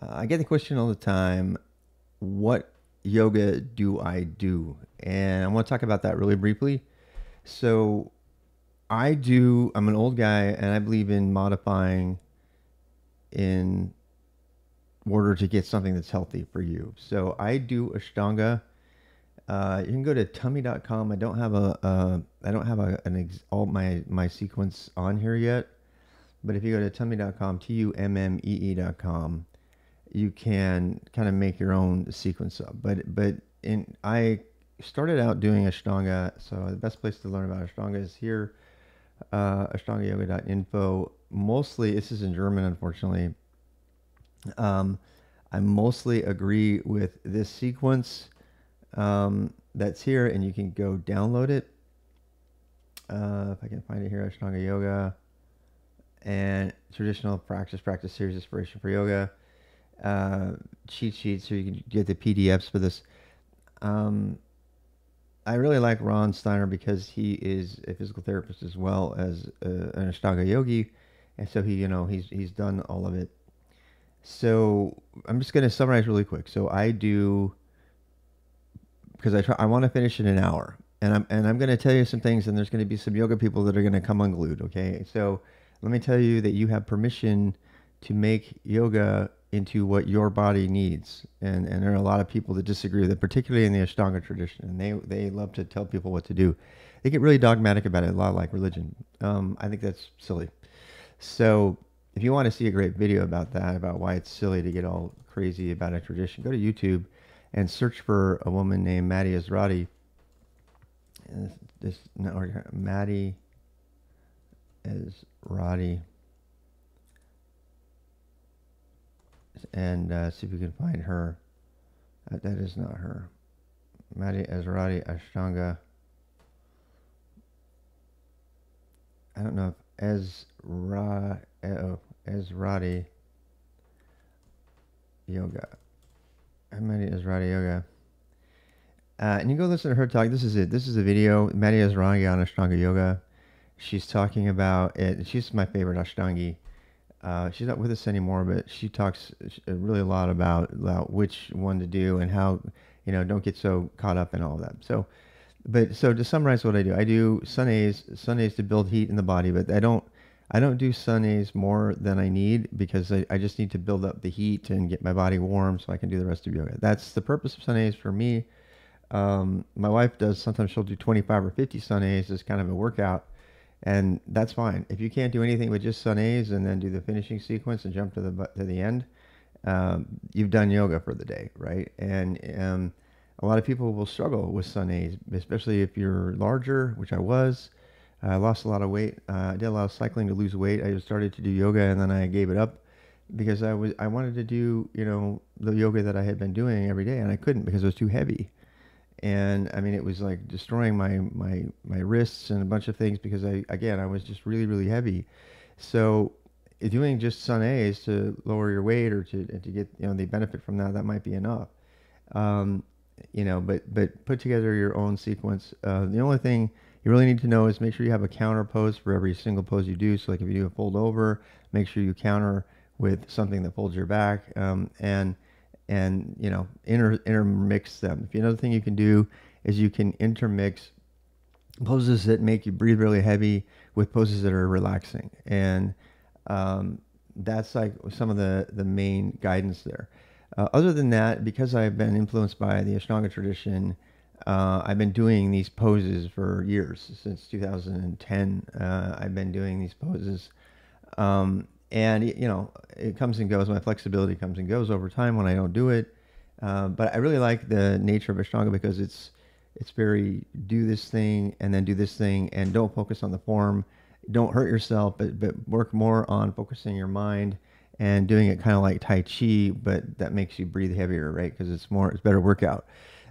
Uh, I get the question all the time what yoga do I do? And I want to talk about that really briefly. So, I do, I'm an old guy and I believe in modifying in order to get something that's healthy for you. So, I do Ashtanga. Uh, you can go to tummee.com. I don't have a, uh, I don't have a, an ex- all my, my sequence on here yet. But if you go to tummee.com, T U M M E E.com, you can kind of make your own sequence up. But but in I started out doing Ashtanga, so the best place to learn about Ashtanga is here, uh, AshtangaYoga.info. Mostly, this is in German, unfortunately. Um, I mostly agree with this sequence um, that's here, and you can go download it. Uh, if I can find it here, Ashtanga Yoga and traditional practice, practice series, inspiration for yoga uh, cheat sheets so you can get the PDFs for this. Um, I really like Ron Steiner because he is a physical therapist as well as uh, an Ashtanga yogi, and so he, you know, he's he's done all of it. So I'm just going to summarize really quick. So I do because I try. I want to finish in an hour, and I'm and I'm going to tell you some things, and there's going to be some yoga people that are going to come unglued. Okay, so let me tell you that you have permission to make yoga into what your body needs. And, and there are a lot of people that disagree with it, particularly in the Ashtanga tradition. And they, they love to tell people what to do. They get really dogmatic about it, a lot like religion. Um, I think that's silly. So if you want to see a great video about that, about why it's silly to get all crazy about a tradition, go to YouTube and search for a woman named Maty Ezraty. This, no, Maty Ezraty. And uh, see if we can find her. Uh, that is not her. Maty Ezraty Ashtanga. I don't know if Ezra oh, Ezraty Yoga. Maty Ezraty Yoga. Uh, and you go listen to her talk. This is it. This is a video. Maty Ezraty on Ashtanga Yoga. She's talking about it. She's my favorite Ashtangi. Uh, she's not with us anymore, but she talks uh, really a lot about, about which one to do and how, you know, don't get so caught up in all of that. So, but so to summarize what I do, I do sun A's, sun A's to build heat in the body, but I don't, I don't do sun A's more than I need because I, I just need to build up the heat and get my body warm so I can do the rest of yoga. That's the purpose of sun A's for me. Um, my wife does sometimes she'll do 25 or 50 sun A's as kind of a workout and that's fine. If you can't do anything with just sun A's and then do the finishing sequence and jump to the to the end, um, you've done yoga for the day, right? And um, a lot of people will struggle with sun A's, especially if you're larger, which I was. I lost a lot of weight. Uh, I did a lot of cycling to lose weight. I started to do yoga and then I gave it up because I was I wanted to do you know the yoga that I had been doing every day and I couldn't because it was too heavy and I mean it was like destroying my my my wrists and a bunch of things because I again I was just really really heavy. So doing just sun A's to lower your weight or to to get you know the benefit from that that might be enough. Um, you know, but but put together your own sequence. Uh, the only thing you really need to know is make sure you have a counter pose for every single pose you do. So like if you do a fold over, make sure you counter with something that folds your back um, and and you know inter, intermix them. If you, another thing you can do is you can intermix poses that make you breathe really heavy with poses that are relaxing, and um, that's like some of the the main guidance there. Uh, other than that, because I've been influenced by the Ashtanga tradition, uh, I've been doing these poses for years since 2010. Uh, I've been doing these poses. Um, and you know it comes and goes. My flexibility comes and goes over time when I don't do it. Uh, but I really like the nature of Ashtanga because it's it's very do this thing and then do this thing and don't focus on the form. Don't hurt yourself, but but work more on focusing your mind and doing it kind of like Tai Chi, but that makes you breathe heavier, right? Because it's more it's better workout.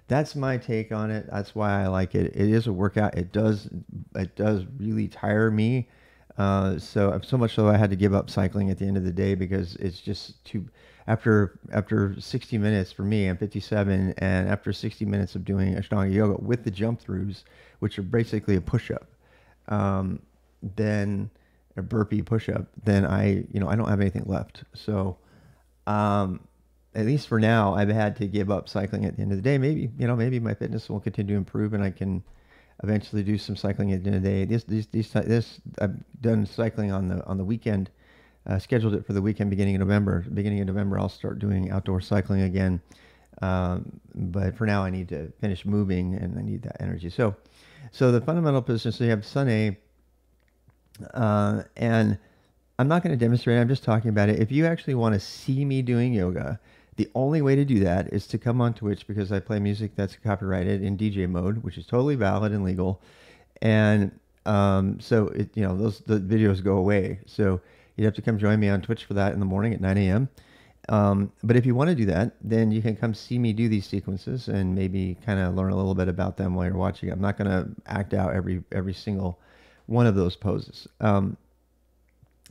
That's my take on it. That's why I like it. It is a workout. It does it does really tire me uh, so so much so I had to give up cycling at the end of the day because it's just too. After after 60 minutes for me, I'm 57, and after 60 minutes of doing Ashtanga yoga with the jump throughs, which are basically a push up, um, then a burpee push up, then I you know I don't have anything left. So um, at least for now, I've had to give up cycling at the end of the day. Maybe you know, maybe my fitness will continue to improve, and I can eventually do some cycling at the end of the day. This, these, these, this, I've done cycling on the on the weekend. Uh, scheduled it for the weekend beginning of November. Beginning of November, I'll start doing outdoor cycling again. Um, but for now, I need to finish moving, and I need that energy. So, so the fundamental position. So you have Sun A, uh, and I'm not going to demonstrate. I'm just talking about it. If you actually want to see me doing yoga, the only way to do that is to come on Twitch because I play music that's copyrighted in DJ mode, which is totally valid and legal. And um, so it, you know, those the videos go away. So you'd have to come join me on Twitch for that in the morning at 9 a.m. Um, but if you want to do that, then you can come see me do these sequences and maybe kind of learn a little bit about them while you're watching. I'm not going to act out every every single one of those poses. Um,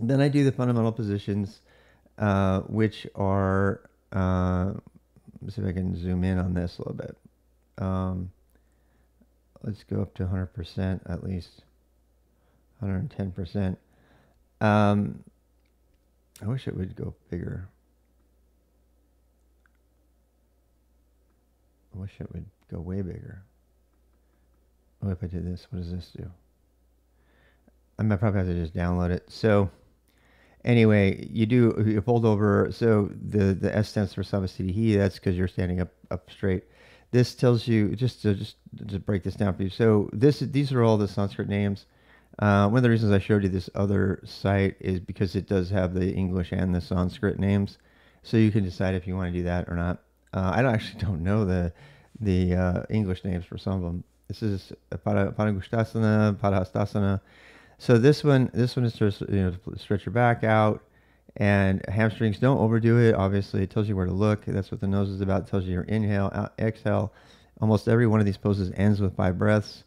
then I do the fundamental positions, uh, which are uh, let's see if I can zoom in on this a little bit. Um, let's go up to 100% at least. 110%. Um, I wish it would go bigger. I wish it would go way bigger. Oh, if I did this, what does this do? I might probably have to just download it. So anyway, you do you fold over. So the the S stands for Samasthiti. That's because you're standing up up straight. This tells you just to just to break this down for you. So this these are all the Sanskrit names. Uh, one of the reasons I showed you this other site is because it does have the English and the Sanskrit names, so you can decide if you want to do that or not. Uh, I don't actually don't know the the uh, English names for some of them. This is Padangusthasana, Padahastasana. So this one, this one is to you know stretch your back out, and hamstrings. Don't overdo it. Obviously, it tells you where to look. That's what the nose is about. It tells you your inhale, out, exhale. Almost every one of these poses ends with five breaths,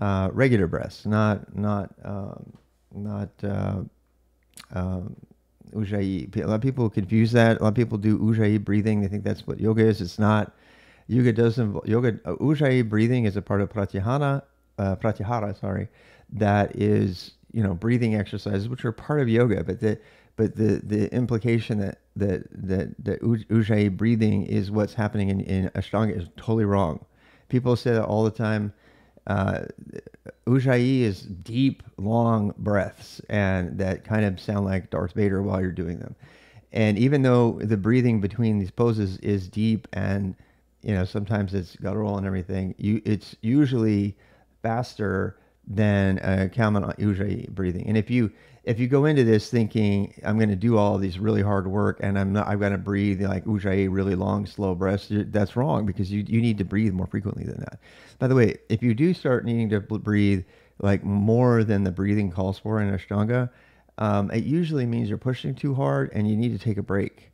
uh, regular breaths, not not um, not uh, um, ujjayi. A lot of people confuse that. A lot of people do ujjayi breathing. They think that's what yoga is. It's not. Yoga doesn't. Yoga uh, ujjayi breathing is a part of pratyahara. Uh, pratyahara, sorry that is you know breathing exercises which are part of yoga but the but the the implication that that that that ujjayi breathing is what's happening in, in ashtanga is totally wrong. People say that all the time uh, ujjayi is deep long breaths and that kind of sound like darth vader while you're doing them. And even though the breathing between these poses is deep and you know sometimes it's guttural and everything you it's usually faster than a Ujjayi breathing. And if you if you go into this thinking I'm going to do all these really hard work and I'm not I'm going to breathe like Ujjayi really long slow breaths, that's wrong because you you need to breathe more frequently than that. By the way, if you do start needing to breathe like more than the breathing calls for in Ashtanga, um, it usually means you're pushing too hard and you need to take a break.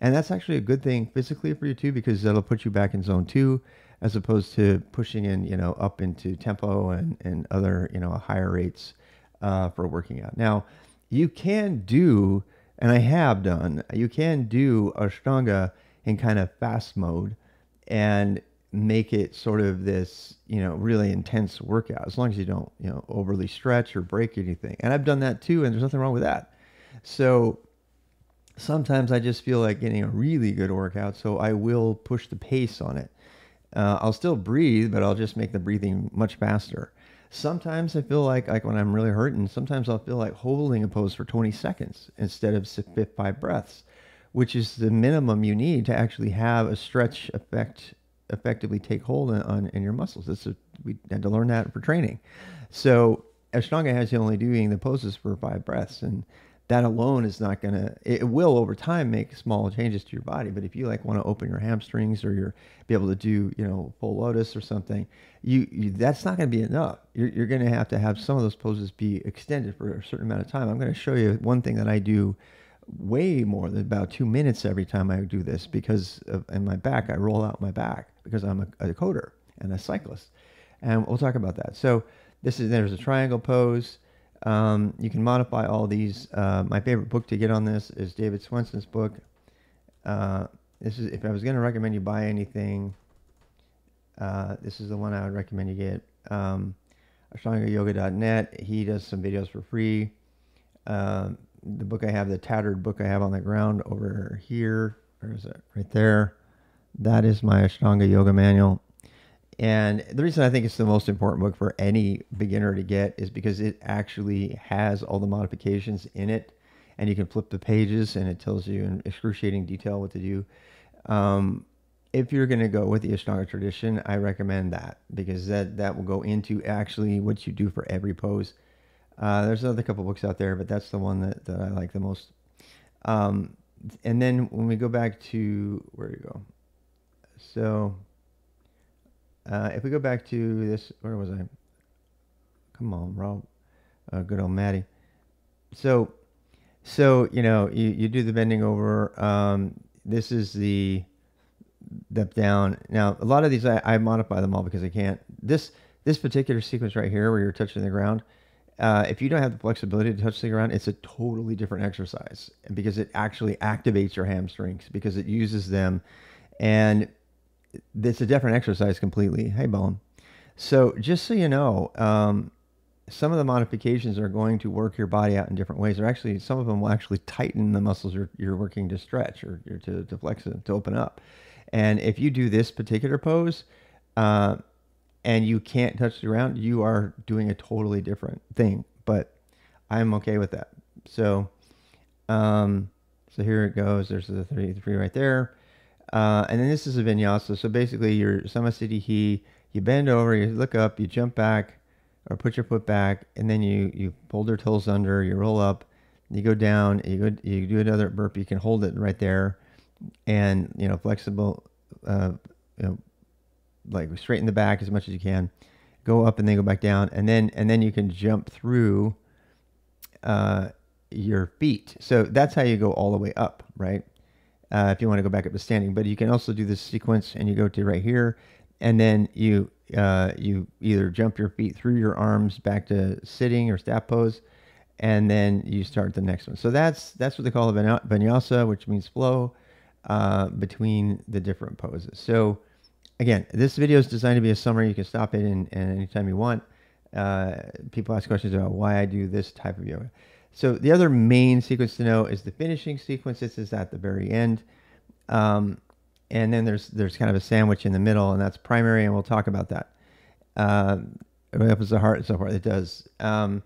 And that's actually a good thing physically for you too because that'll put you back in zone two as opposed to pushing in, you know, up into tempo and, and other, you know, higher rates uh, for working out. Now, you can do, and I have done, you can do Ashtanga in kind of fast mode and make it sort of this, you know, really intense workout as long as you don't, you know, overly stretch or break anything. And I've done that too, and there's nothing wrong with that. So sometimes I just feel like getting a really good workout, so I will push the pace on it. Uh, I'll still breathe, but I'll just make the breathing much faster. Sometimes I feel like, like when I'm really hurting, sometimes I'll feel like holding a pose for 20 seconds instead of five breaths, which is the minimum you need to actually have a stretch effect effectively take hold on, on in your muscles. This is, we had to learn that for training. So Ashtanga has you only doing the poses for five breaths, and that alone is not going to it will over time make small changes to your body but if you like want to open your hamstrings or you're be able to do you know full lotus or something you, you that's not going to be enough. You're, you're going to have to have some of those poses be extended for a certain amount of time. I'm going to show you one thing that i do way more than about two minutes every time i do this because of, in my back i roll out my back because i'm a, a coder and a cyclist. And we'll talk about that. So this is there's a triangle pose um, you can modify all these. Uh, my favorite book to get on this is David Swenson's book. Uh, this is if I was going to recommend you buy anything, uh, this is the one I would recommend you get. Um, AshtangaYoga.net. He does some videos for free. Um, the book I have, the tattered book I have on the ground over here, where is it? Right there. That is my Ashtanga Yoga Manual. And the reason I think it's the most important book for any beginner to get is because it actually has all the modifications in it. And you can flip the pages and it tells you in excruciating detail what to do. Um, if you're going to go with the Ashtanga tradition, I recommend that because that, that will go into actually what you do for every pose. Uh, there's another couple books out there, but that's the one that, that I like the most. Um, and then when we go back to where do you go? So uh, if we go back to this, where was I? Come on, Rob. Uh, good old Maty. So, so you know, you, you do the bending over. Um, this is the depth down. Now, a lot of these I, I modify them all because I can't. This this particular sequence right here, where you're touching the ground, uh, if you don't have the flexibility to touch the ground, it's a totally different exercise because it actually activates your hamstrings because it uses them, and it's a different exercise completely. Hey, Bone. So just so you know, um, some of the modifications are going to work your body out in different ways. Or actually, some of them will actually tighten the muscles you're, you're working to stretch or, or to, to flex it, to open up. And if you do this particular pose, uh, and you can't touch the ground, you are doing a totally different thing. But I'm okay with that. So, um, so here it goes. There's the 33 right there. Uh, and then this is a vinyasa. So basically, your samasthiti, he. you bend over, you look up, you jump back, or put your foot back, and then you you your toes under, you roll up, you go down, you go, you do another burp. You can hold it right there, and you know flexible, uh, you know, like straighten the back as much as you can. Go up and then go back down, and then and then you can jump through uh, your feet. So that's how you go all the way up, right? Uh, if you want to go back up to standing, but you can also do this sequence, and you go to right here, and then you uh, you either jump your feet through your arms back to sitting or staff pose, and then you start the next one. So that's that's what they call a vinyasa, which means flow uh, between the different poses. So again, this video is designed to be a summary. You can stop it and, in anytime you want. Uh, people ask questions about why I do this type of yoga. So the other main sequence to know is the finishing sequence. This is at the very end. Um, and then there's there's kind of a sandwich in the middle, and that's primary, and we'll talk about that. Uh, it opens the heart and so forth. It does. Um,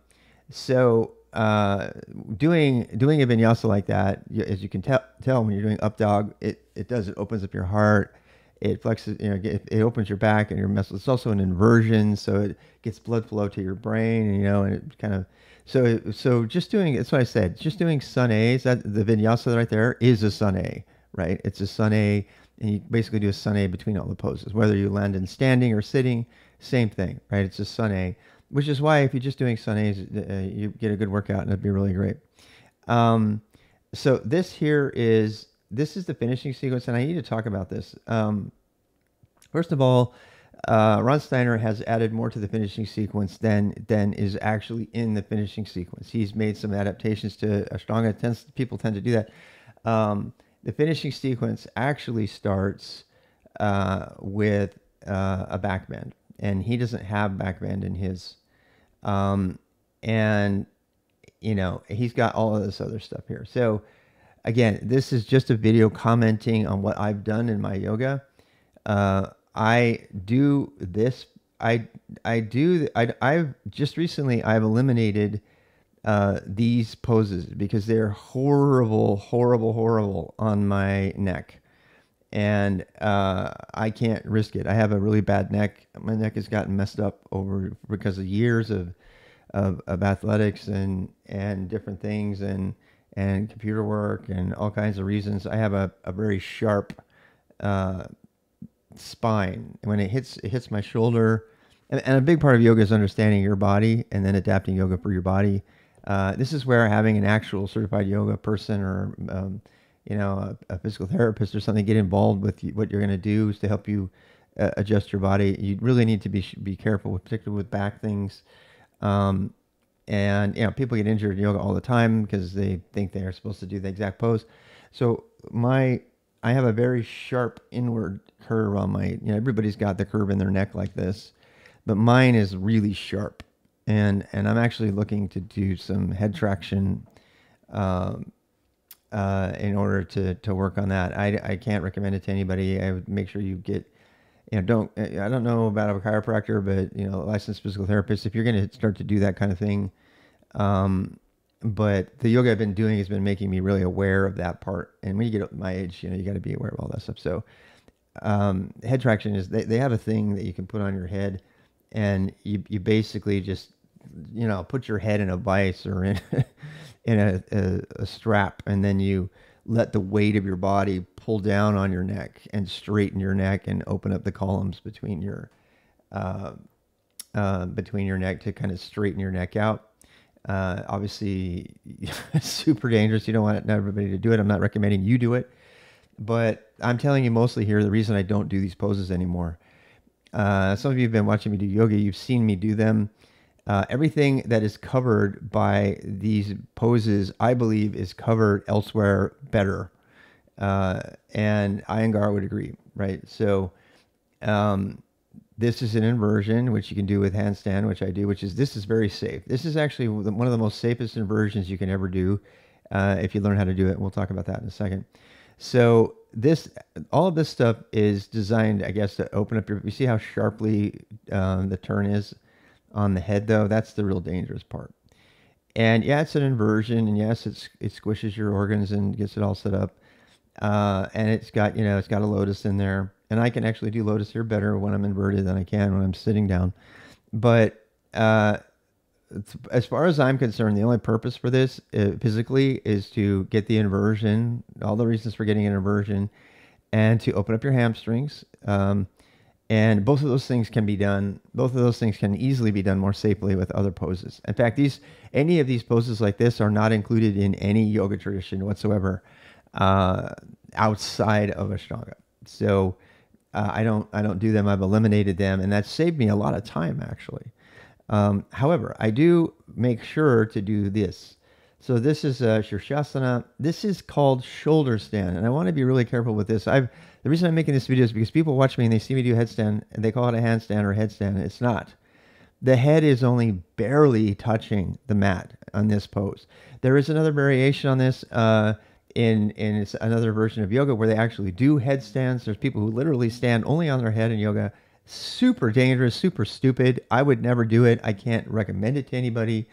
so uh, doing doing a vinyasa like that, as you can tell, tell when you're doing up dog, it it does. It opens up your heart it flexes, you know, it, opens your back and your muscles. It's also an inversion, so it gets blood flow to your brain, you know, and it kind of. So, so just doing that's what I said. Just doing sun A's. That the vinyasa right there is a sun A, right? It's a sun A, and you basically do a sun A between all the poses, whether you land in standing or sitting. Same thing, right? It's a sun A, which is why if you're just doing sun A's, uh, you get a good workout and it'd be really great. Um, so this here is this is the finishing sequence, and I need to talk about this. Um, first of all, uh, Ron Steiner has added more to the finishing sequence than than is actually in the finishing sequence. He's made some adaptations to Ashtanga. Tends, people tend to do that. Um, the finishing sequence actually starts uh, with uh, a backbend, and he doesn't have backbend in his. Um, and you know he's got all of this other stuff here. So again, this is just a video commenting on what I've done in my yoga. Uh, I do this. I I do. I I've just recently I've eliminated uh, these poses because they're horrible, horrible, horrible on my neck, and uh, I can't risk it. I have a really bad neck. My neck has gotten messed up over because of years of of, of athletics and and different things and and computer work and all kinds of reasons. I have a, a very sharp uh, spine. When it hits it hits my shoulder, and, and, a big part of yoga is understanding your body and then adapting yoga for your body. Uh, this is where having an actual certified yoga person or um, you know a, a, physical therapist or something get involved with what you're going to do is to help you uh, adjust your body. You really need to be be careful, with particularly with back things. Um, and you know people get injured in yoga all the time because they think they are supposed to do the exact pose so my i have a very sharp inward curve on my you know everybody's got the curve in their neck like this but mine is really sharp and and i'm actually looking to do some head traction um, uh, in order to to work on that. I, I can't recommend it to anybody. I would make sure you get you know don't I don't know about a chiropractor, but you know licensed physical therapist. If you're going to start to do that kind of thing, um, but the yoga I've been doing has been making me really aware of that part. And when you get up my age, you know you got to be aware of all that stuff. So um, head traction is they, they have a thing that you can put on your head, and you you basically just you know put your head in a vice or in in a, a, a strap, and then you let the weight of your body pull down on your neck and straighten your neck and open up the columns between your uh, uh, between your neck to kind of straighten your neck out. Uh, obviously, super dangerous. You don't want everybody to do it. I'm not recommending you do it, but I'm telling you mostly here the reason I don't do these poses anymore. Uh, some of you have been watching me do yoga. You've seen me do them. Uh, everything that is covered by these poses, I believe, is covered elsewhere better. Uh, and Iyengar would agree, right? So, um, this is an inversion, which you can do with handstand, which I do, which is this is very safe. This is actually one of the most safest inversions you can ever do uh, if you learn how to do it. We'll talk about that in a second. So this, all of this stuff is designed, I guess, to open up your. You see how sharply um, the turn is on the head, though. That's the real dangerous part. And yeah, it's an inversion, and yes, it's it squishes your organs and gets it all set up. Uh, and it's got you know it's got a lotus in there and I can actually do lotus here better when I'm inverted than I can when I'm sitting down. But uh, as far as I'm concerned, the only purpose for this uh, physically is to get the inversion, all the reasons for getting an inversion, and to open up your hamstrings. Um, and both of those things can be done. Both of those things can easily be done more safely with other poses. In fact, these any of these poses like this are not included in any yoga tradition whatsoever uh, outside of Ashtanga. So uh, I don't I don't do them. I've eliminated them, and that saved me a lot of time actually. Um, however, I do make sure to do this. So this is a Shirshasana. This is called shoulder stand, and I want to be really careful with this. I've the reason I'm making this video is because people watch me and they see me do headstand, and they call it a handstand or headstand. It's not. The head is only barely touching the mat on this pose. There is another variation on this. Uh, in in it's another version of yoga where they actually do headstands. There's people who literally stand only on their head in yoga. Super dangerous, super stupid. I would never do it. I can't recommend it to anybody.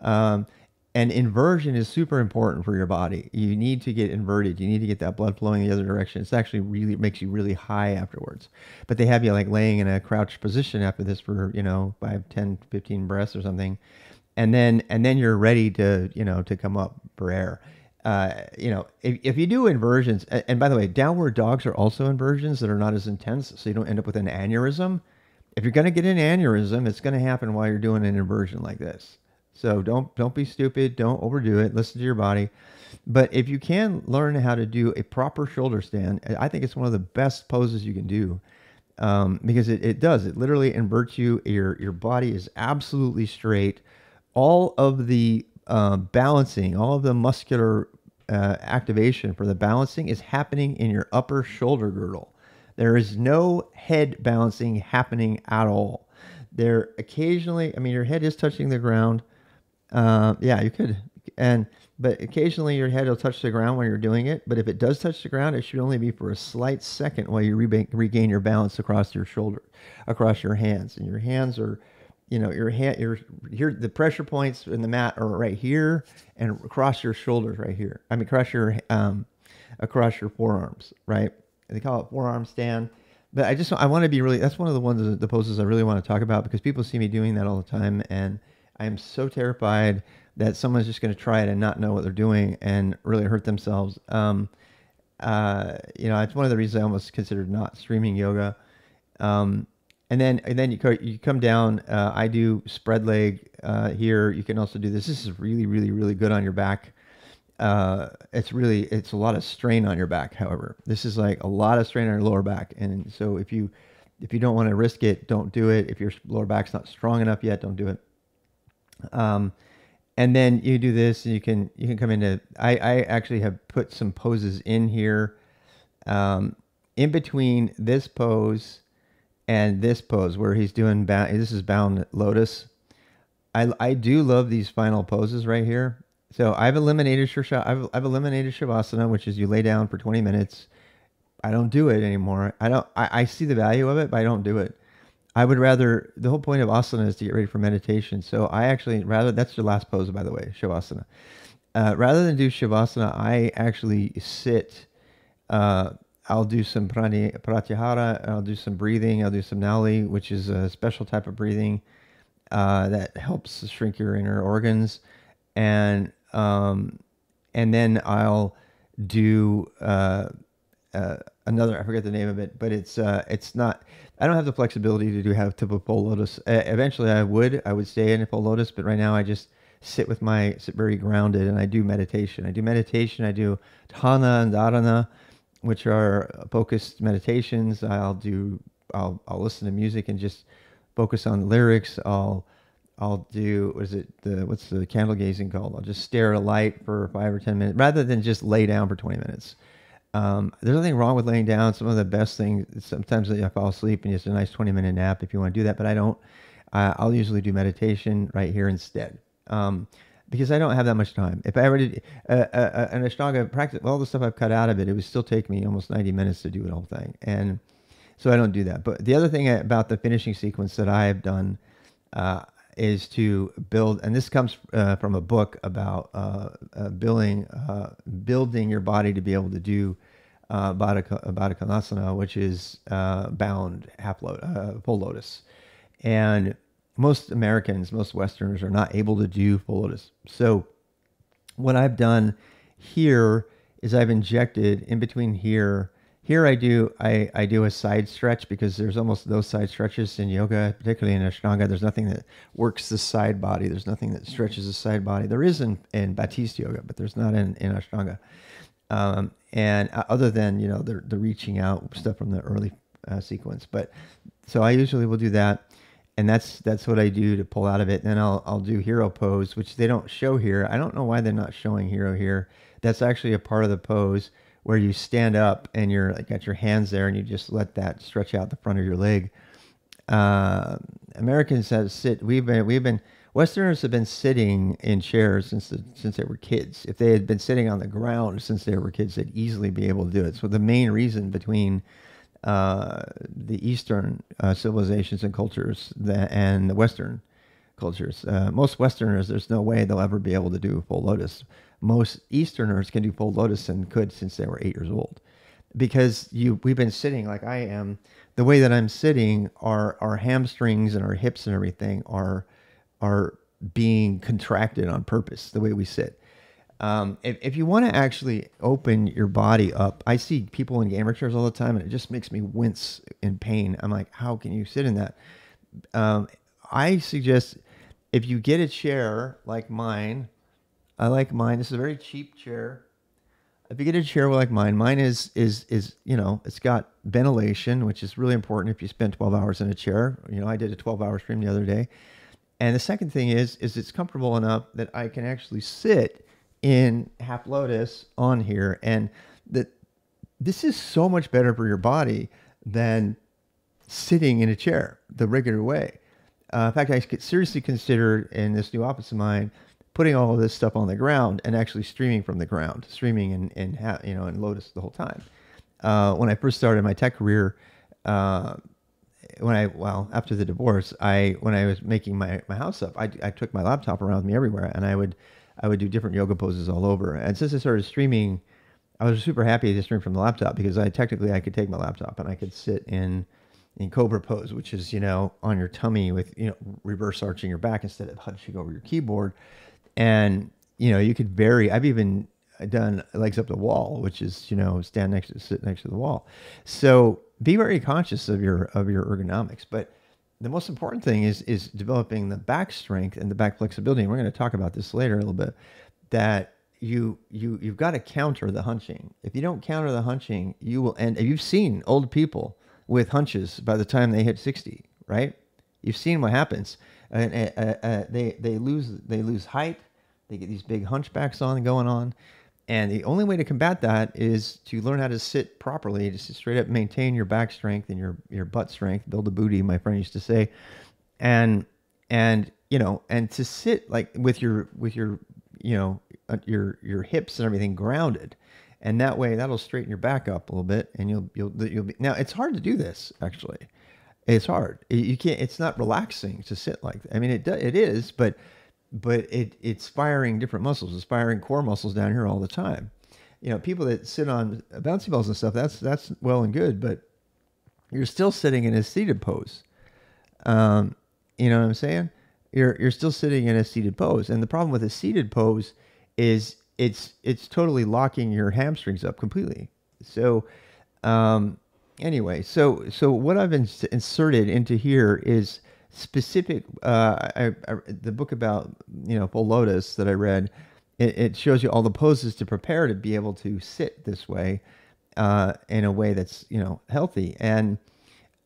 Um, and inversion is super important for your body. You need to get inverted. You need to get that blood flowing the other direction. It's actually really it makes you really high afterwards. But they have you like laying in a crouched position after this for, you know, 5, 10, 15 breaths or something. And then and then you're ready to, you know, to come up for air uh, you know, if, if you do inversions, and by the way, downward dogs are also inversions that are not as intense, so you don't end up with an aneurysm. If you're going to get an aneurysm, it's going to happen while you're doing an inversion like this. So don't don't be stupid. Don't overdo it. Listen to your body. But if you can learn how to do a proper shoulder stand, I think it's one of the best poses you can do um, because it, it does. It literally inverts you. Your your body is absolutely straight. All of the uh, balancing, all of the muscular uh, activation for the balancing is happening in your upper shoulder girdle. There is no head balancing happening at all. There occasionally, I mean, your head is touching the ground. Uh, yeah, you could, and but occasionally your head will touch the ground when you're doing it. But if it does touch the ground, it should only be for a slight second while you re- regain your balance across your shoulder, across your hands, and your hands are you know your hand your here the pressure points in the mat are right here and across your shoulders right here. I mean across your um across your forearms right? They call it forearm stand. But i just i want to be really that's one of the ones the poses i really want to talk about because people see me doing that all the time and i am so terrified that someone's just going to try it and not know what they're doing and really hurt themselves. Um uh you know it's one of the reasons i almost considered not streaming yoga. Um and then and then you co- you come down. Uh, I do spread leg uh, here. You can also do this. This is really really really good on your back. Uh, it's really it's a lot of strain on your back. However, this is like a lot of strain on your lower back, and so if you if you don't want to risk it, don't do it. If your lower back's not strong enough yet, don't do it. Um, and then you do this, and you can you can come into. I I actually have put some poses in here, um, in between this pose and this pose where he's doing bound, this is bound lotus. I, I do love these final poses right here. So I've eliminated Shirsha, I've, I've eliminated Shavasana, which is you lay down for 20 minutes. I don't do it anymore. I don't. I, I see the value of it, but I don't do it. I would rather. The whole point of asana is to get ready for meditation. So I actually rather. That's your last pose, by the way, Shavasana. Uh, rather than do Shavasana, I actually sit. Uh, I'll do some prani, pratyahara. I'll do some breathing. I'll do some nauli, which is a special type of breathing uh, that helps shrink your inner organs, and um, and then I'll do uh, uh, another. I forget the name of it, but it's uh, it's not. I don't have the flexibility to do have typical lotus. Uh, eventually, I would. I would stay in a full lotus, but right now I just sit with my sit very grounded, and I do meditation. I do meditation. I do dhyana and dharana, which are focused meditations. I'll do. I'll I'll listen to music and just focus on the lyrics. I'll I'll do what is it the what's the candle gazing called? I'll just stare at a light for five or ten minutes rather than just lay down for twenty minutes. Um, there's nothing wrong with laying down. Some of the best things. Sometimes I fall asleep and just a nice twenty minute nap if you want to do that, but I don't. Uh, I'll usually do meditation right here instead. Um, because I don't have that much time. If I ever did uh, uh, uh an Ashtanga practice, all the stuff I've cut out of it, it would still take me almost 90 minutes to do the whole thing. And so I don't do that. But the other thing about the finishing sequence that I have done uh, is to build, and this comes uh, from a book about uh, building building your body to be able to do uh, Baddha which is bound half lotus, full lotus, and most Americans, most Westerners are not able to do full lotus. So what I've done here is I've injected in between here here I do I, I do a side stretch because there's almost no side stretches in yoga, particularly in Ashtanga. There's nothing that works the side body. There's nothing that stretches the side body. There is in, in Baptiste yoga, but there's not in, in Ashtanga. Um, and other than you know the the reaching out stuff from the early uh, sequence, but so I usually will do that, and that's that's what I do to pull out of it. Then I'll I'll do hero pose, which they don't show here. I don't know why they're not showing hero here. That's actually a part of the pose where you stand up and you're like got your hands there and you just let that stretch out the front of your leg. Uh, Americans have sit. We've been we've been Westerners have been sitting in chairs since the, since they were kids. If they had been sitting on the ground since they were kids, they'd easily be able to do it. So the main reason between uh, the Eastern uh, civilizations and cultures that, and the Western cultures, uh, most Westerners, there's no way they'll ever be able to do full lotus most Easterners can do full lotus and could since they were eight years old. Because you, we've been sitting like I am. The way that I'm sitting, our our hamstrings and our hips and everything are are being contracted on purpose. The way we sit. Um, if, if you want to actually open your body up, I see people in gamer chairs all the time, and it just makes me wince in pain. I'm like, how can you sit in that? Um, I suggest if you get a chair like mine, I like mine. This is a very cheap chair. If you get a chair like mine, mine is is is you know it's got ventilation, which is really important if you spend 12 hours in a chair. You know, I did a 12 hour stream the other day, and the second thing is is it's comfortable enough that I can actually sit in half lotus on here, and that this is so much better for your body than sitting in a chair the regular way. Uh, in fact, I could seriously considered in this new office of mine putting all of this stuff on the ground and actually streaming from the ground, streaming and and ha- you know in Lotus the whole time. Uh, when I first started my tech career, uh, when I well after the divorce, I when I was making my, my house up, I, I took my laptop around me everywhere, and I would I would do different yoga poses all over. And since I started streaming, I was super happy to stream from the laptop because I technically I could take my laptop and I could sit in in cobra pose, which is you know on your tummy with you know reverse arching your back instead of hunching over your keyboard and you know you could vary. I've even done legs up the wall, which is you know stand next to sit next to the wall. So be very conscious of your of your ergonomics, but the most important thing is is developing the back strength and the back flexibility. And we're going to talk about this later a little bit. That you you you've got to counter the hunching. If you don't counter the hunching, you will end. You've seen old people with hunches by the time they hit sixty, right? You've seen what happens. Uh, uh, uh, they they lose they lose height. They get these big hunchbacks on going on. And the only way to combat that is to learn how to sit properly, just to straight up maintain your back strength and your, your butt strength, build a booty, my friend used to say. And, and, you know, and to sit like with your, with your, you know uh, your your hips and everything grounded, and that way that'll straighten your back up a little bit, and you'll you'll you'll be now. It's hard to do this actually. It's hard. You can't. It's not relaxing to sit like. That. I mean, it it is, but but it it's firing different muscles. It's firing core muscles down here all the time. You know, people that sit on bouncy balls and stuff. That's that's well and good, but you're still sitting in a seated pose. Um, you know what I'm saying? You're you're still sitting in a seated pose, and the problem with a seated pose is it's it's totally locking your hamstrings up completely. So, um, anyway, so so what I've ins- inserted into here is specific. Uh, I, I, the book about you know full lotus that I read, it, it, shows you all the poses to prepare to be able to sit this way, uh, in a way that's you know healthy and.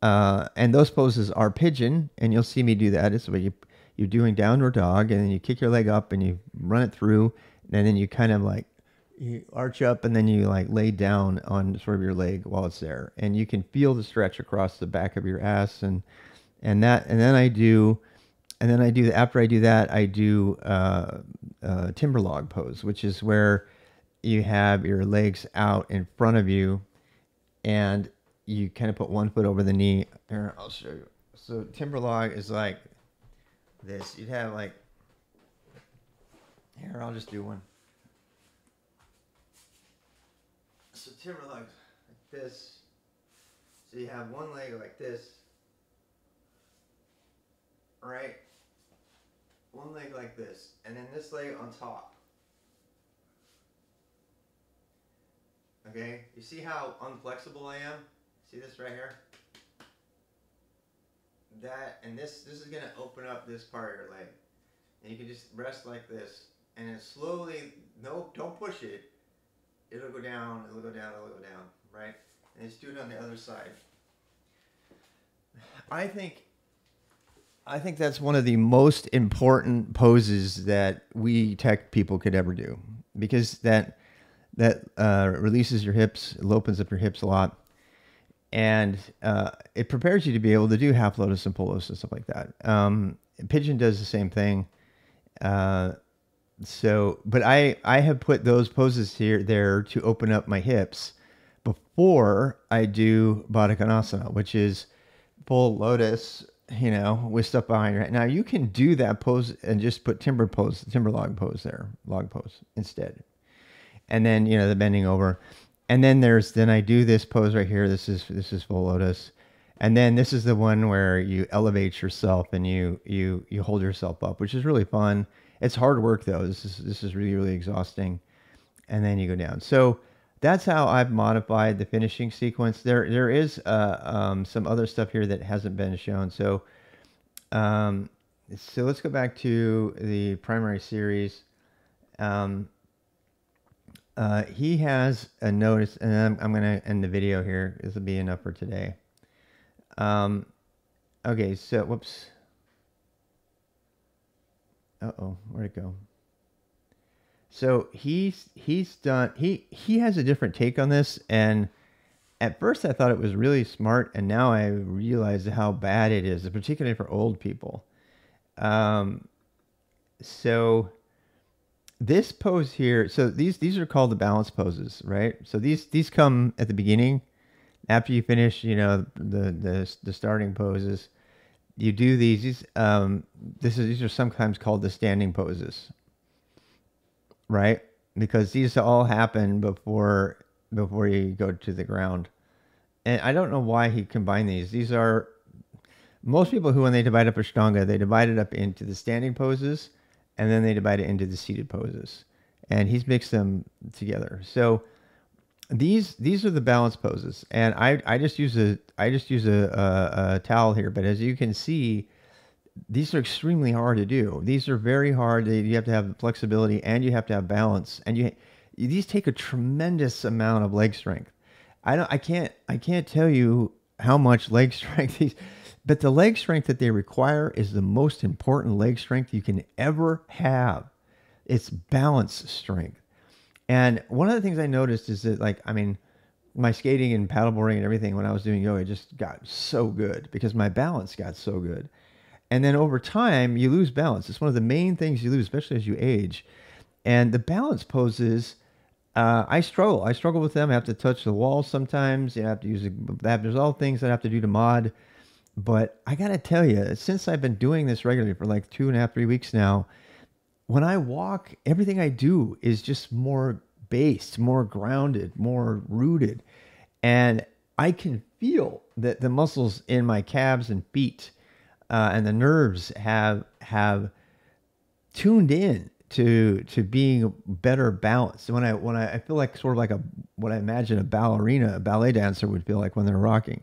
Uh, and those poses are pigeon, and you'll see me do that. It's what you you're doing downward dog, and then you kick your leg up and you run it through, and then you kind of like you arch up and then you like lay down on sort of your leg while it's there and you can feel the stretch across the back of your ass and and that and then i do and then i do after i do that i do uh, uh, timber log pose which is where you have your legs out in front of you and you kind of put one foot over the knee. Here i'll show you. So timber log is like this. You'd have like here i'll just do one. So timber log like this. So you have one leg like this, right? One leg like this, and then this leg on top. Okay, you see how unflexible I am? See this right here? That, and this, this is gonna open up this part of your leg. And you can just rest like this, and then slowly, no, don't push it, it'll go down, it'll go down, it'll go down, right? And just do it on the other side. I think I think that's one of the most important poses that we tech people could ever do because that that uh, releases your hips, it opens up your hips a lot, and uh, it prepares you to be able to do half lotus and full lotus and stuff like that. Um, Pigeon does the same thing. Uh, so but i i have put those poses here there to open up my hips before i do baddha konasana which is full lotus you know with stuff behind your head. Now you can do that pose and just put timber pose timber log pose there log pose instead. And then you know the bending over. And then there's then i do this pose right here. This is this is full lotus. And then this is the one where you elevate yourself and you you you hold yourself up which is really fun. It's hard work though. This is this is really really exhausting, and then you go down. So that's how I've modified the finishing sequence. There there is uh, um, some other stuff here that hasn't been shown. So um, so let's go back to the primary series. Um, uh, he has a notice, and I'm, I'm going to end the video here. This will be enough for today. Um, okay, so whoops. Uh oh, where'd it go? So he's he's done he he has a different take on this, and at first I thought it was really smart, and now I realize how bad it is, particularly for old people. Um, so this pose here, so these these are called the balance poses, right? So these these come at the beginning, after you finish, you know, the the the starting poses you do these. these um, this is these are sometimes called the standing poses, right? Because these all happen before before you go to the ground. And I don't know why he combined these. These are most people who, when they divide up a Ashtanga, they divide it up into the standing poses and then they divide it into the seated poses. And he's mixed them together. So these these are the balance poses, and I I just use a I just use a, a, a towel here. But as you can see, these are extremely hard to do. These are very hard. You have to have flexibility and you have to have balance, and you these take a tremendous amount of leg strength. I don't I can't I can't tell you how much leg strength these but the leg strength that they require is the most important leg strength you can ever have. It's balance strength. And one of the things I noticed is that, like, I mean, my skating and paddleboarding and everything when I was doing yoga just got so good because my balance got so good. And then over time, you lose balance. It's one of the main things you lose, especially as you age. And the balance poses, uh, I struggle. I struggle with them. I have to touch the wall sometimes. You have to use that. There's all things that I have to do to mod. But I gotta tell you, since I've been doing this regularly for like two and a half, three weeks now, when I walk, everything I do is just more based, more grounded, more rooted. And I can feel that the muscles in my calves and feet uh, and the nerves have have tuned in to to being better balanced. When I when I, I feel like sort of like a what I imagine a ballerina, a ballet dancer would feel like when they're rocking.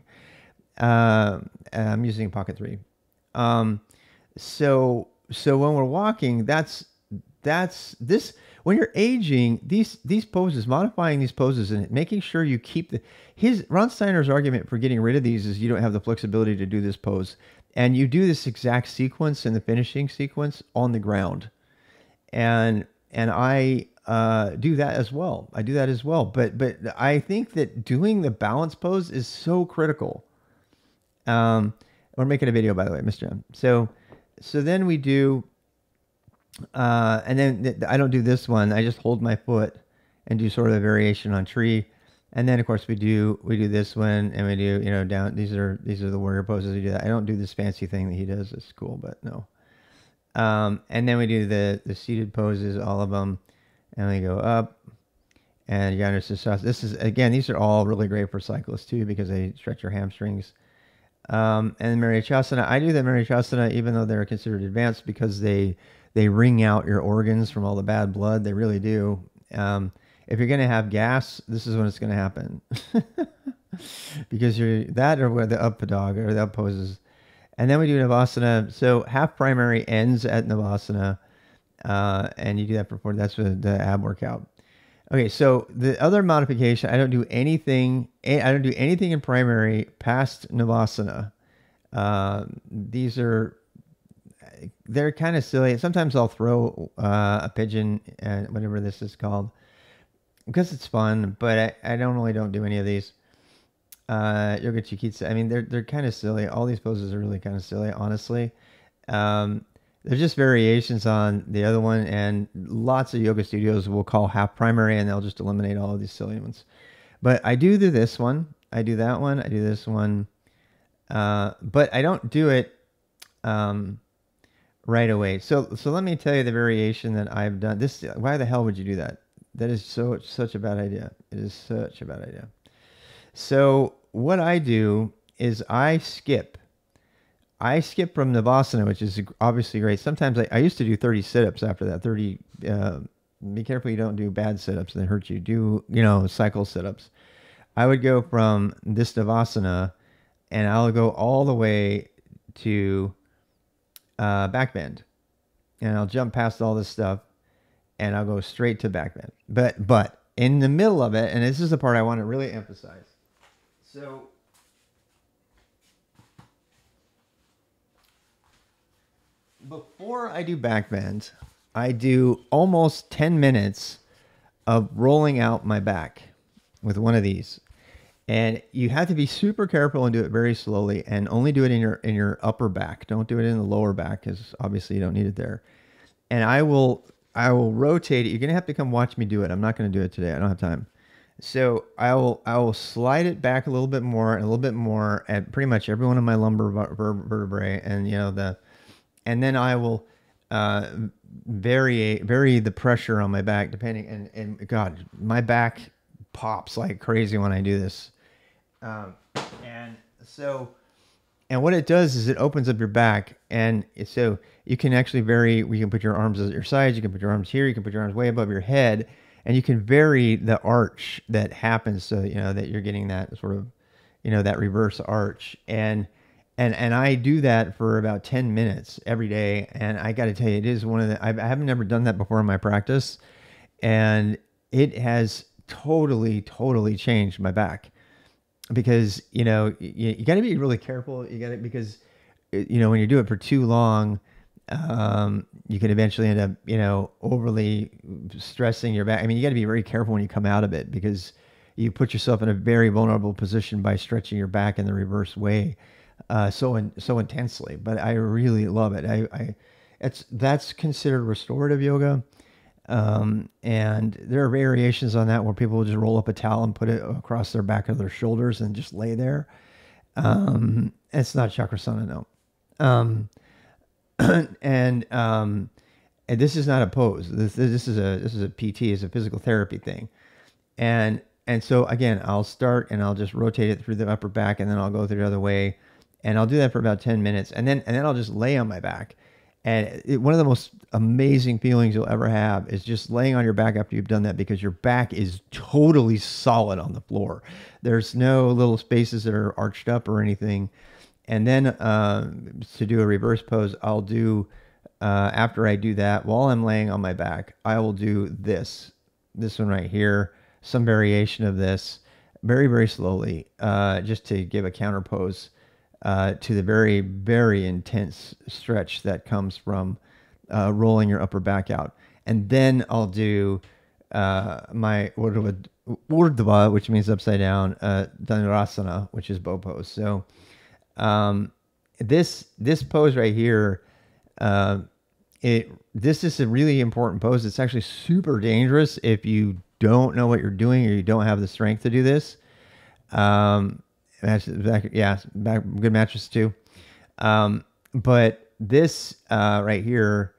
Uh, I'm using pocket three. Um, so so when we're walking, that's that's this when you're aging these these poses modifying these poses and making sure you keep the his ron steiner's argument for getting rid of these is you don't have the flexibility to do this pose and you do this exact sequence in the finishing sequence on the ground. And and i uh, do that as well. I do that as well. But but i think that doing the balance pose is so critical. Um we're making a video by the way mr m. So so then we do uh, and then th- I don't do this one. I just hold my foot and do sort of a variation on tree. And then of course we do we do this one and we do you know down these are these are the warrior poses we do that. I don't do this fancy thing that he does. It's cool, but no. Um, and then we do the the seated poses, all of them, and we go up. And Janu Sirsasanas. This is again, these are all really great for cyclists too because they stretch your hamstrings. Um, and Marichyasana, I do the Marichyasana even though they're considered advanced because they they wring out your organs from all the bad blood. They really do. Um, if you're going to have gas, this is when it's going to happen. because you're that or where the up dog or the up poses. And then we do Navasana. So half primary ends at Navasana. Uh, and you do that for four. That's the, the ab workout. Okay, so the other modification, I don't do anything. I don't do anything in primary past Navasana. Uh, these are they're kind of silly. Sometimes I'll throw uh, a pigeon, and whatever this is called, because it's fun. But I, I don't really don't do any of these. Uh, yoga chikitsa. I mean, they're they're kind of silly. All these poses are really kind of silly, honestly. Um, they're just variations on the other one, and lots of yoga studios will call half primary, and they'll just eliminate all of these silly ones. But I do do this one. I do that one. I do this one. Uh, but I don't do it. Um, right away. So so let me tell you the variation that I've done. This why the hell would you do that? That is so such a bad idea. It is such a bad idea. So what I do is I skip. I skip from Navasana, which is obviously great. Sometimes I, I used to do 30 sit-ups after that. 30. Uh, be careful you don't do bad sit-ups that hurt you. Do you know cycle sit-ups? I would go from this Navasana, and I'll go all the way to uh, back bend, and I'll jump past all this stuff, and I'll go straight to back bend. But but in the middle of it, and this is the part I want to really emphasize. So before I do back bend, I do almost 10 minutes of rolling out my back with one of these and you have to be super careful and do it very slowly and only do it in your in your upper back don't do it in the lower back because obviously you don't need it there and i will i will rotate it. You're gonna have to come watch me do it. I'm not gonna do it today. I don't have time. So i will i will slide it back a little bit more a little bit more at pretty much every one of my lumbar vertebrae and you know the and then i will uh vary vary the pressure on my back depending and and god my back pops like crazy when i do this. Um, and so, and what it does is it opens up your back, and so you can actually vary. We can put your arms at your sides. You can put your arms here. You can put your arms way above your head, and you can vary the arch that happens. So you know that you're getting that sort of, you know, that reverse arch, and and and I do that for about ten minutes every day. And I got to tell you, it is one of the I've, I haven't never done that before in my practice, and it has totally totally changed my back because you know you, you got to be really careful. You got to because you know when you do it for too long, um, you can eventually end up you know overly stressing your back. I mean, you got to be very careful when you come out of it because you put yourself in a very vulnerable position by stretching your back in the reverse way uh, so in, so intensely. But I really love it. I, I it's that's considered restorative yoga. Um, and there are variations on that where people will just roll up a towel and put it across their back of their shoulders and just lay there. Um, it's not chakrasana, no. Um, and um, and this is not a pose. This this is a this is a PT, is a physical therapy thing, and and so again, I'll start and I'll just rotate it through the upper back, and then I'll go through the other way, and I'll do that for about ten minutes, and then and then I'll just lay on my back, and it, one of the most amazing feelings you'll ever have is just laying on your back after you've done that because your back is totally solid on the floor. There's no little spaces that are arched up or anything. And then uh, to do a reverse pose, I'll do, uh, after I do that, while I'm laying on my back, I will do this, this one right here, some variation of this very, very slowly, uh, just to give a counter pose uh, to the very, very intense stretch that comes from uh, rolling your upper back out. And then I'll do uh, my Urdhva, which means upside down, uh, Dhanurasana, which is bow pose. So um, this this pose right here, uh, it this is a really important pose. It's actually super dangerous if you don't know what you're doing or you don't have the strength to do this. Um, back, yeah, back, good mattress too. Um, but this uh, right here,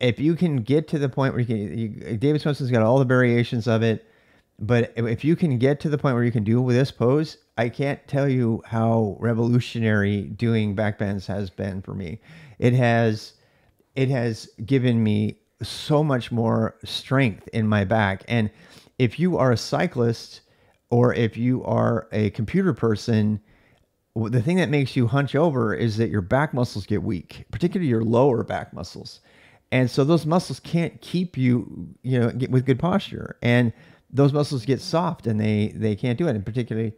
if you can get to the point where you can, you, David Swenson's got all the variations of it, but if you can get to the point where you can do with this pose, I can't tell you how revolutionary doing backbends has been for me. It has, it has given me so much more strength in my back. And if you are a cyclist or if you are a computer person, the thing that makes you hunch over is that your back muscles get weak, particularly your lower back muscles. And so those muscles can't keep you, you know, with good posture. And those muscles get soft and they they can't do it. And particularly,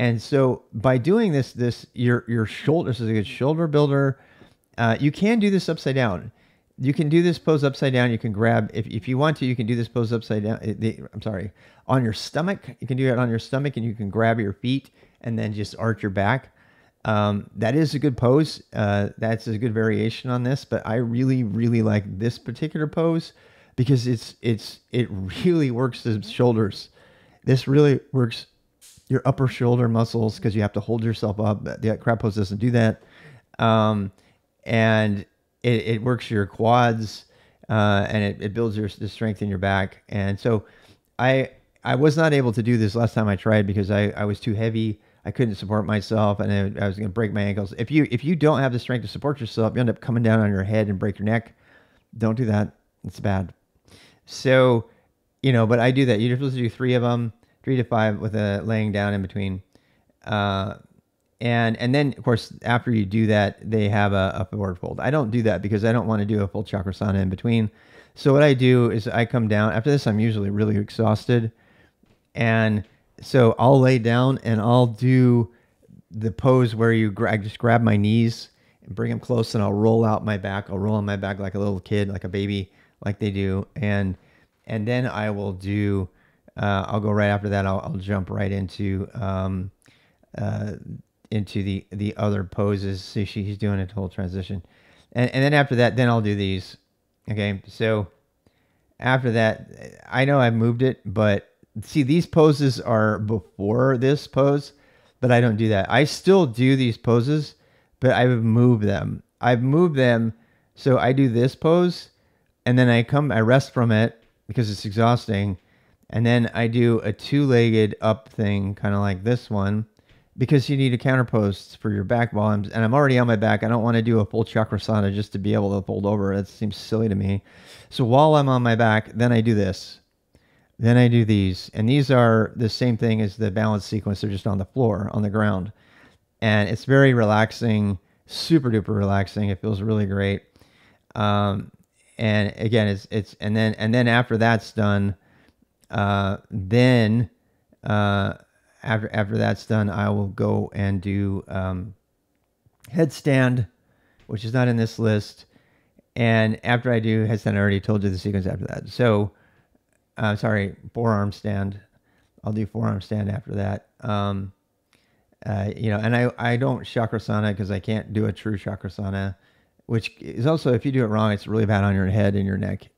and so by doing this, this your your shoulder this is a good shoulder builder. Uh, you can do this upside down. You can do this pose upside down. You can grab if if you want to. You can do this pose upside down. Eh, the, I'm sorry, on your stomach. You can do it on your stomach, and you can grab your feet and then just arch your back. Um, that is a good pose. Uh, that's a good variation on this, but I really, really like this particular pose because it's it's it really works the shoulders. This really works your upper shoulder muscles because you have to hold yourself up. The crab pose doesn't do that, um, and it, it works your quads uh, and it, it builds your the strength in your back. And so, I I was not able to do this last time I tried because I, I was too heavy. I couldn't support myself, and I, I was going to break my ankles. If you if you don't have the strength to support yourself, you end up coming down on your head and break your neck. Don't do that. It's bad. So, you know, but I do that. You're supposed to do three of them, three to five with a laying down in between. Uh, and and then of course after you do that, they have a upward fold. I don't do that because I don't want to do a full chakrasana in between. So what I do is I come down after this. I'm usually really exhausted and so I'll lay down and I'll do the pose where you gra- just grab my knees and bring them close and I'll roll out my back. I'll roll on my back like a little kid, like a baby, like they do. And, and then I will do, uh, I'll go right after that. I'll, I'll jump right into, um, uh, into the, the other poses. See, she's doing a whole transition. And, and then after that, then I'll do these. Okay. So after that, I know I've moved it, but see these poses are before this pose, but I don't do that. I still do these poses, but I've moved them. I've moved them so I do this pose and then I come I rest from it because it's exhausting. And then I do a two-legged up thing kind of like this one because you need a counter pose for your back I'm and I'm already on my back. I don't want to do a full chakrasana just to be able to fold over. That seems silly to me. So while I'm on my back, then I do this. Then I do these, and these are the same thing as the balance sequence. They're just on the floor, on the ground, and it's very relaxing, super duper relaxing. It feels really great. Um, and again, it's it's and then and then after that's done, uh, then uh, after after that's done, I will go and do um, headstand, which is not in this list. And after I do headstand, I already told you the sequence after that. So uh, sorry, forearm stand. I'll do forearm stand after that. Um, uh, you know, and I, I don't chakrasana because I can't do a true chakrasana, which is also, if you do it wrong, it's really bad on your head and your neck.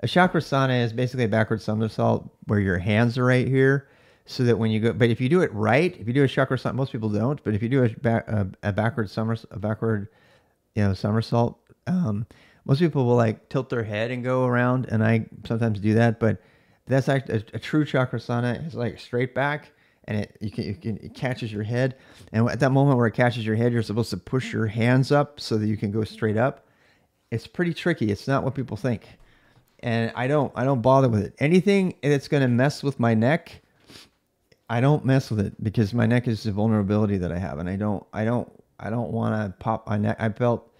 A chakrasana is basically a backward somersault where your hands are right here, so that when you go, but if you do it right, if you do a chakra chakrasana, most people don't, but if you do a, back, a, a backward somersault, a backward, you know, somersault, um, most people will like tilt their head and go around, and I sometimes do that, but that's actually a, a true chakrasana is like straight back and it you can, you can it catches your head and at that moment where it catches your head you're supposed to push your hands up so that you can go straight up. It's pretty tricky. It's not what people think. And i don't i don't bother with it. Anything that's going to mess with my neck i don't mess with it because my neck is a vulnerability that i have and i don't i don't i don't want to pop my neck i felt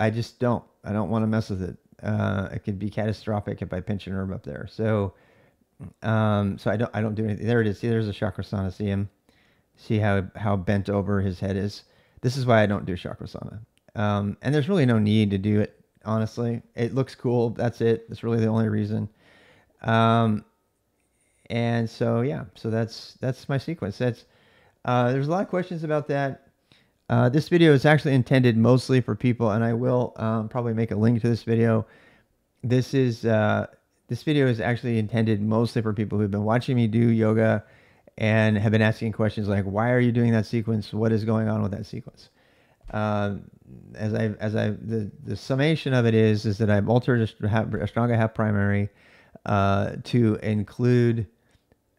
i just don't i don't want to mess with it uh, it could be catastrophic if i pinch a nerve up there so um, so I don't I don't do anything. There it is. See, there's a chakrasana. See him. See how how bent over his head is. This is why I don't do chakrasana. Um, and there's really no need to do it. Honestly, it looks cool. That's it. That's really the only reason. Um, and so yeah, so that's that's my sequence. That's uh, there's a lot of questions about that. Uh, this video is actually intended mostly for people, and I will um, probably make a link to this video. This is uh, this video is actually intended mostly for people who've been watching me do yoga and have been asking questions like, why are you doing that sequence? What is going on with that sequence? Uh, as I, as I, the, the summation of it is, is that I've altered a Ashtanga half primary uh, to include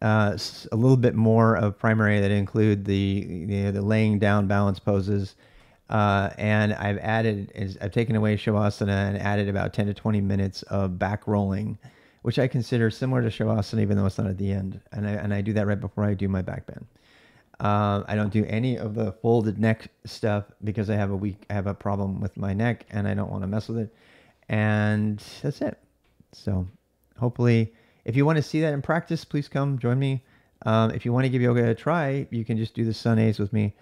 uh, a little bit more of primary that include the, the, the laying down balance poses. Uh, and I've added, I've taken away Shavasana and added about 10 to 20 minutes of back rolling which I consider similar to Shavasana, even though it's not at the end. And I, and I do that right before I do my back bend. Uh, I don't do any of the folded neck stuff because I have a weak, I have a problem with my neck and I don't want to mess with it. And that's it. So hopefully, if you want to see that in practice, please come join me. Um, if you want to give yoga a try, you can just do the sun A's with me.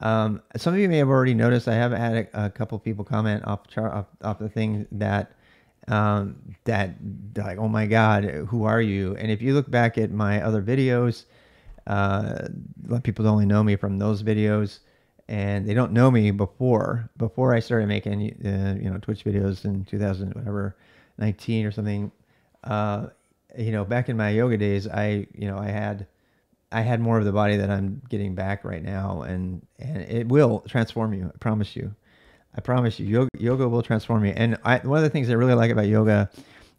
Um, some of you may have already noticed I have had a, a couple people comment off, off, off the thing that um, that like, oh my God, who are you? And if you look back at my other videos, uh, a lot of people only know me from those videos, and they don't know me before before I started making uh, you know Twitch videos in 2000 whatever 19 or something. Uh, you know, back in my yoga days, I you know I had I had more of the body that I'm getting back right now, and and it will transform you. I promise you. I promise you, yoga, yoga will transform you. And I, one of the things I really like about yoga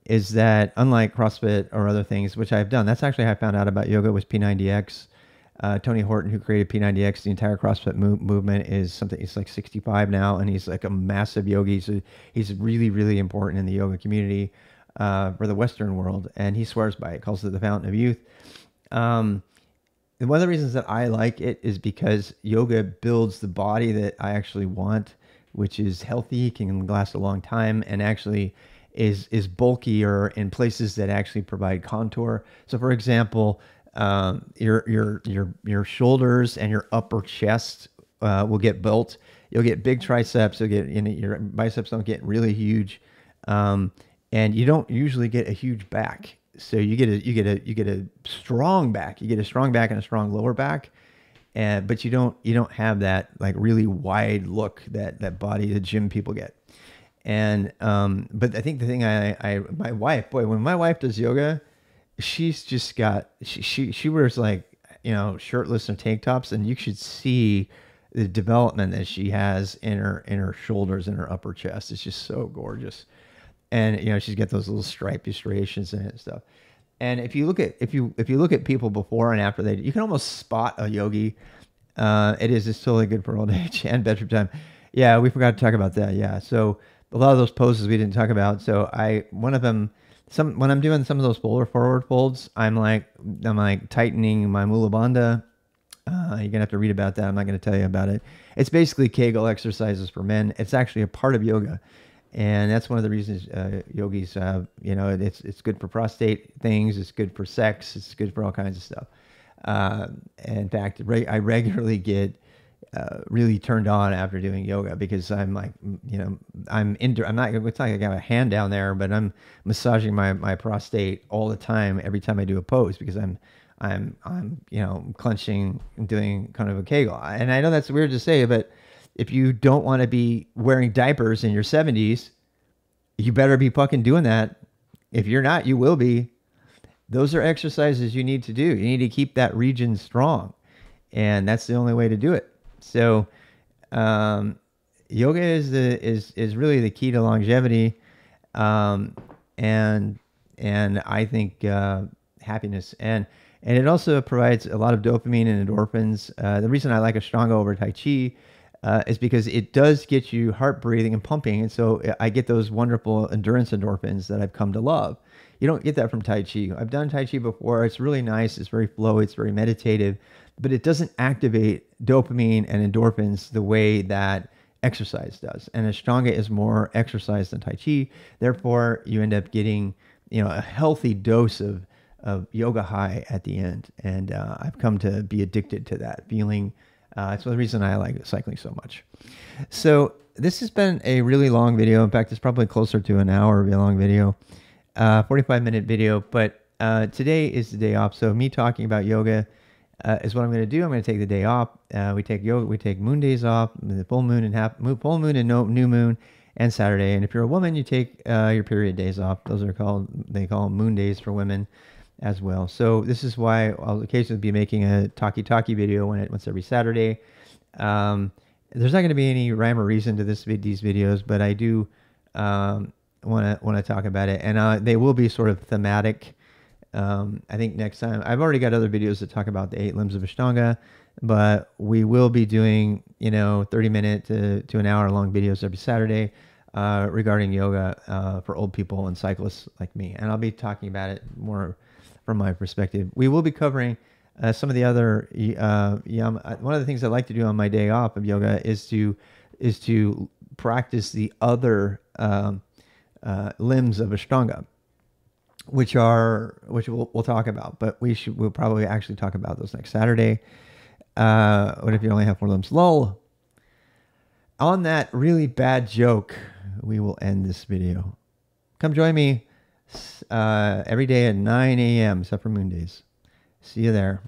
is that unlike CrossFit or other things, which I've done, that's actually how I found out about yoga was P90X. Uh, Tony Horton, who created P90X, the entire CrossFit mo- movement is something. He's like 65 now, and he's like a massive yogi. So he's really, really important in the yoga community uh, for the Western world, and he swears by it. Calls it the fountain of youth. Um, and one of the reasons that I like it is because yoga builds the body that I actually want which is healthy, can last a long time, and actually is is bulkier in places that actually provide contour. So, for example, um, your your your your shoulders and your upper chest uh, will get built. You'll get big triceps. You'll get you know, your biceps don't get really huge, um, and you don't usually get a huge back. So you get a you get a you get a strong back. You get a strong back and a strong lower back and but you don't you don't have that like really wide look that that body the gym people get and um but i think the thing i i my wife boy when my wife does yoga she's just got she she, she wears like you know shirtless and tank tops and you should see the development that she has in her in her shoulders and her upper chest it's just so gorgeous and you know she's got those little stripy striations in it and stuff and if you look at if you if you look at people before and after they, you can almost spot a yogi. Uh, it is it's totally good for old age and bedroom time. Yeah, we forgot to talk about that. Yeah, so a lot of those poses we didn't talk about. So I one of them some when I'm doing some of those folder forward folds, I'm like I'm like tightening my mula bandha. Uh, you're gonna have to read about that. I'm not gonna tell you about it. It's basically Kegel exercises for men. It's actually a part of yoga and that's one of the reasons uh, yogis have you know it's it's good for prostate things it's good for sex it's good for all kinds of stuff. Uh, in fact i regularly get uh, really turned on after doing yoga because i'm like you know i'm into i'm not it's like i got a hand down there but i'm massaging my my prostate all the time every time i do a pose because i'm i'm i'm you know clenching and doing kind of a kegel. And i know that's weird to say but if you don't want to be wearing diapers in your 70s, you better be fucking doing that if you're not, you will be. Those are exercises you need to do. You need to keep that region strong, and that's the only way to do it. So, um, yoga is the is is really the key to longevity, um, and and I think uh, happiness and and it also provides a lot of dopamine and endorphins. Uh, the reason I like Ashtanga over Tai Chi uh, is because it does get you heart breathing and pumping, and so I get those wonderful endurance endorphins that I've come to love. You don't get that from Tai Chi. I've done Tai Chi before. It's really nice. It's very flowy. It's very meditative, but it doesn't activate dopamine and endorphins the way that exercise does. And Ashtanga is more exercise than Tai Chi. Therefore, you end up getting you know a healthy dose of of yoga high at the end. And uh, I've come to be addicted to that feeling. Uh, it's the reason I like cycling so much. So this has been a really long video. In fact, it's probably closer to an hour a long video, uh, 45 minute video. But uh, today is the day off. So me talking about yoga uh, is what I'm going to do. I'm going to take the day off. Uh, we take yoga. We take moon days off. The full moon and half full moon and no, new moon and Saturday. And if you're a woman, you take uh, your period days off. Those are called they call moon days for women as well. So this is why I'll occasionally be making a talkie talkie video when it once every Saturday. Um, there's not going to be any rhyme or reason to this these videos, but I do want to want to talk about it, and uh, they will be sort of thematic. Um, I think next time I've already got other videos that talk about the eight limbs of Ashtanga, but we will be doing you know 30 minute to, to an hour long videos every Saturday uh, regarding yoga uh, for old people and cyclists like me, and I'll be talking about it more from my perspective. We will be covering uh, some of the other uh, yam. Uh, one of the things I like to do on my day off of yoga is to is to practice the other um, uh, limbs of Ashtanga, which are which we'll, we'll talk about. But we should we'll probably actually talk about those next Saturday. Uh, what if you only have four limbs? Lol. On that really bad joke, we will end this video. Come join me uh, every day at 9 a.m. except for moon days. See you there.